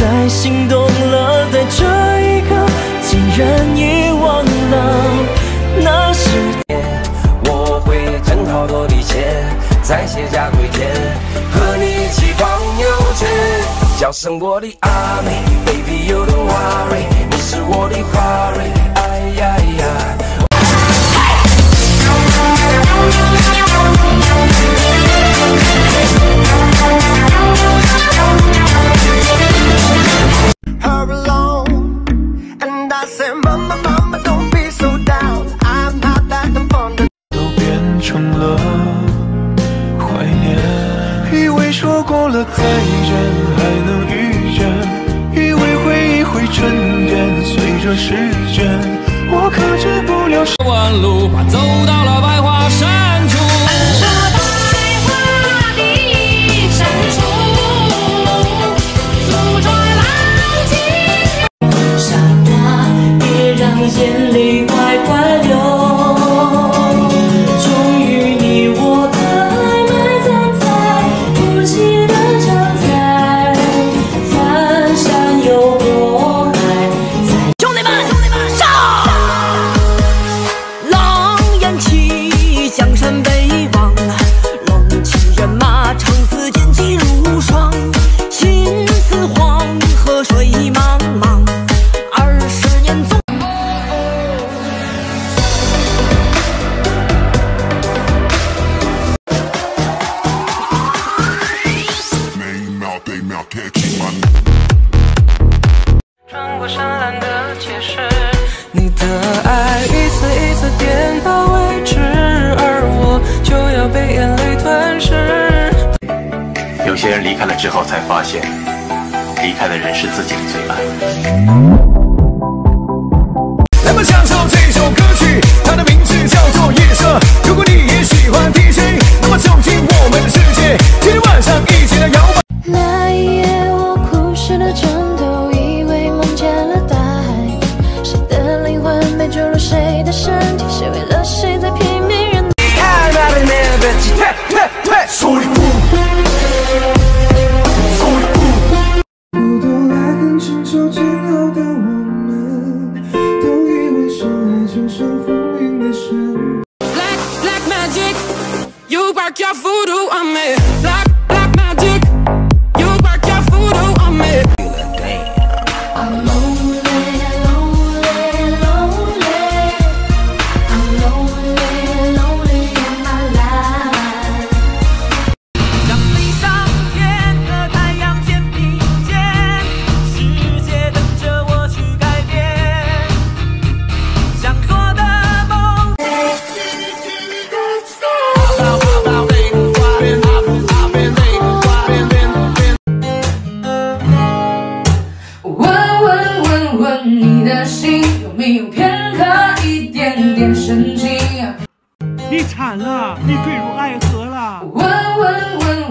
在心动了，在这一刻，竟然遗忘了。那时间，我会挣好多的钱，在卸甲归田，和你一起逛牛街，叫声我的阿妹，baby。别人离开了之后，才发现离开的人是自己的最爱。那么，享受这首歌曲，它的名字叫做夜色。如果你也喜欢 DJ，那么。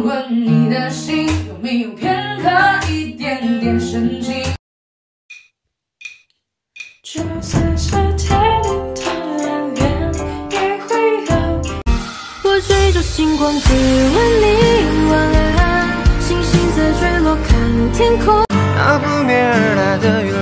问你的心有没有片刻一点点深情就算是天定的良缘也会有。我追着星光只问你晚安星星在坠落看天空。那扑面而来的雨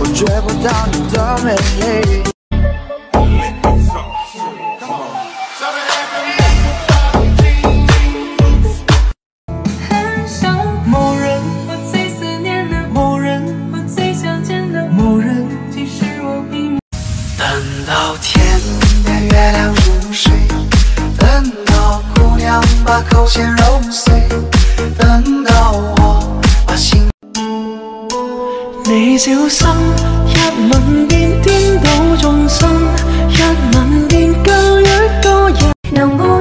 我追不到你的美丽。你小心，一吻便颠倒众生，一吻便救一个人。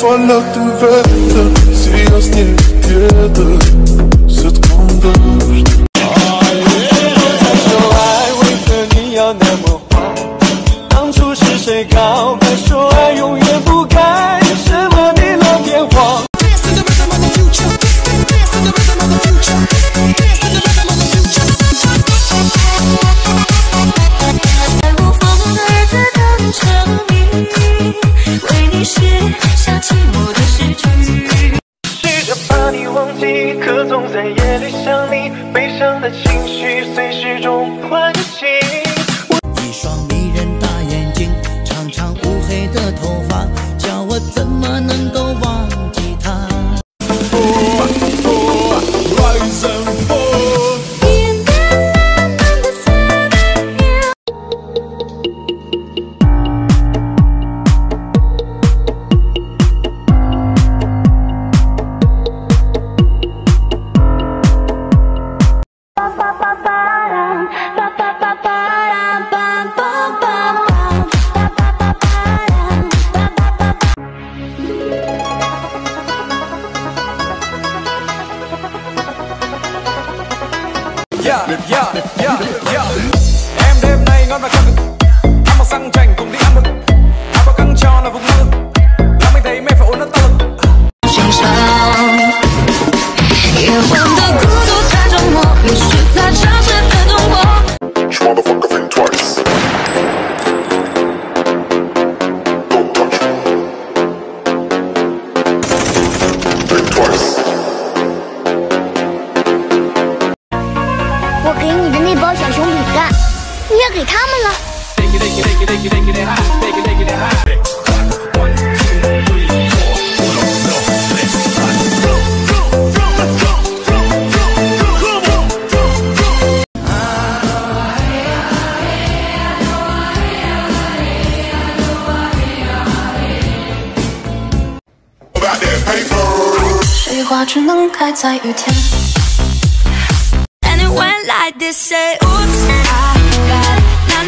folle tu verte si os ne pierde se te conduz Oh yeah, 总在夜里想你，悲伤的情绪随时钟唤醒。一双迷人大眼睛，长长乌黑的头发，叫我怎么能够给他们了。水花只能开在雨天。And it went like this, say, oops, I got it. Now,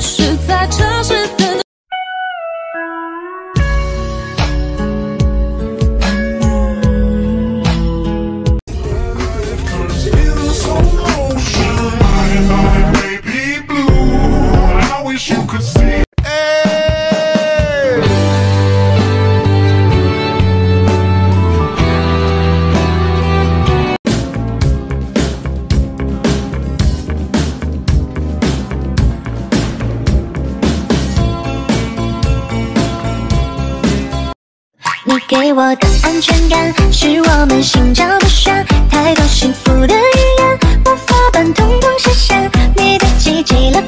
是，在城市给我的安全感是我们心照不宣，太多幸福的语言，魔法般通通实现。你的奇迹乐